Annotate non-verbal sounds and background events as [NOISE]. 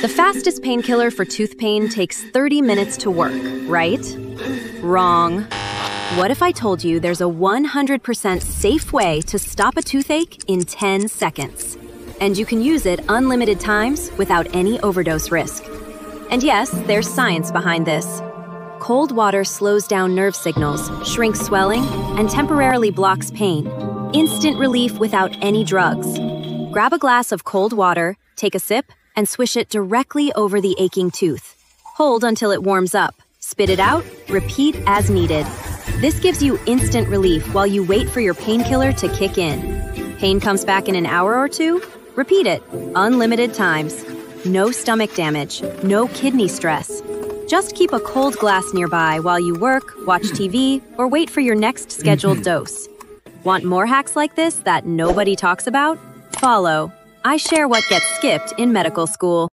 The fastest painkiller for tooth pain takes 30 minutes to work, right? Wrong. What if I told you there's a 100% safe way to stop a toothache in 10 seconds? And you can use it unlimited times without any overdose risk. And yes, there's science behind this. Cold water slows down nerve signals, shrinks swelling, and temporarily blocks pain. Instant relief without any drugs. Grab a glass of cold water, take a sip, and swish it directly over the aching tooth. Hold until it warms up. Spit it out, repeat as needed. This gives you instant relief while you wait for your painkiller to kick in. Pain comes back in an hour or two? Repeat it, unlimited times. No stomach damage, no kidney stress. Just keep a cold glass nearby while you work, watch [CLEARS THROAT] TV, or wait for your next scheduled [CLEARS THROAT] dose. Want more hacks like this that nobody talks about? Follow. I share what gets skipped in medical school.